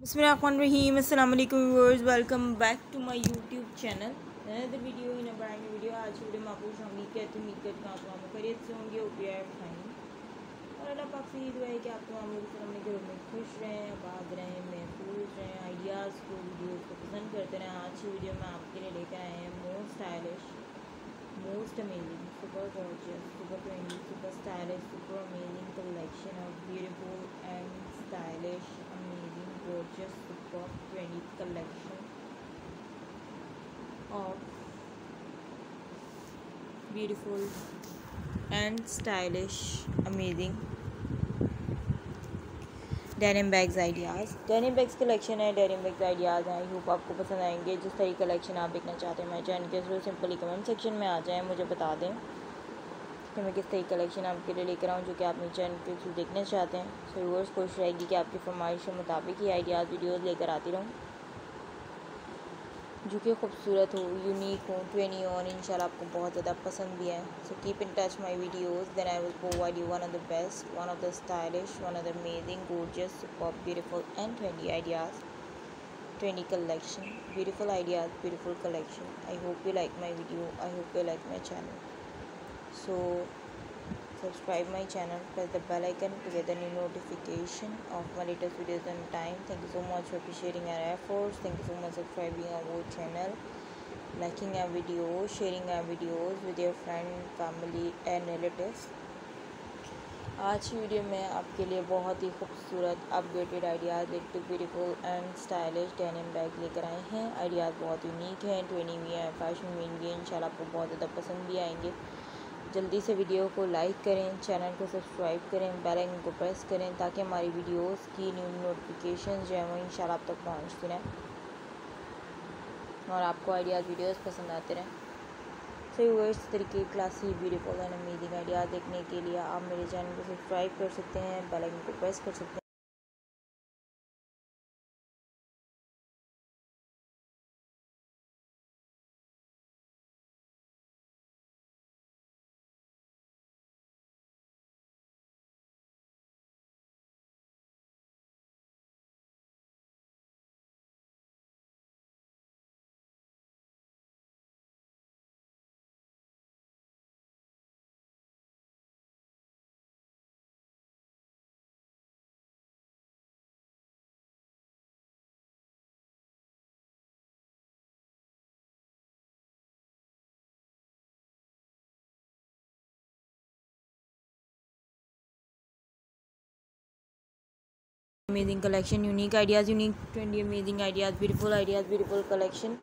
Alaikum viewers. Welcome back to my YouTube channel. Another video in a brand new आज video में आपको शामिल कहते हैं उम्मीद हूँ आप तमाम खैरियत से होंगे ओपिया फाइन और अल्लाह पाक से ये दुआ है कि आप तमाम लोग अपने घरों में खुश रहें, आबाद रहें, महफूज रहें आइडियाज़ को वीडियोज़ को पसंद करते रहें आज की वीडियो में आपके लिए लेकर आए हैं most stylish most amazing super gorgeous super trendy super stylish super amazing collection of beautiful and stylish super trendy collection of beautiful and stylish, amazing denim bags ideas denim bags collection है denim bags ideas हैं I hope आपको पसंद आएँगे। जिस तरह collection आप देखना चाहते हैं मैं चैनल के थ्रू सिंपली कमेंट सेक्शन में आ जाएँ, मुझे बता दें। कि मैं किस तरह की कलेक्शन आपके लिए लेकर आऊँ, जो कि आप मेरे चैनल के थ्रू देखना चाहते हैं। सो व्यूअर्स कोशिश रहेगी कि आपकी फरमाइश के मुताबिक ही आइडियाज़ वीडियोज़ लेकर आती रहूँ। जो कि खूबसूरत हो यूनिक हो ट्वेनी हो, और इंशाल्लाह आपको बहुत ज़्यादा पसंद भी है। So keep in touch my videos then I will provide you one of the best one of the stylish one of the amazing gorgeous super beautiful and twenty ideas twenty collection beautiful ideas beautiful collection I hope you like my video I hope you like my channel so subscribe my channel press the bell icon to get the new notification of my latest videos on time thank you so much for appreciating our efforts thank you so much subscribing our channel liking our videos sharing our videos with your friend family and relatives आज की video में आपके लिए बहुत ही खूबसूरत updated ideas एक to beautiful and stylish denim bag लेकर आए हैं आइडियाज़ बहुत यूनिक हैं ट्वेनी भी हैं फ़ैशन में भी हैं इंशाल्लाह आपको बहुत ज़्यादा पसंद भी आएँगे जल्दी से वीडियो को लाइक करें, चैनल को सब्सक्राइब करें, बेल आइकन को प्रेस करें ताकि हमारी वीडियोस की न्यू नोटिफिकेशन जो है वो इंशाल्लाह आप तक पहुँचती रहें। और आपको आइडियाज़ वीडियोस पसंद आते रहें। सो इस तरीके classy beautiful and amazing ideas देखने के लिए आप मेरे चैनल को सब्सक्राइब कर सकते हैं, बेल आइकन को प्रेस कर सकते हैं। Amazing collection unique ideas unique trendy amazing ideas beautiful ideas beautiful collection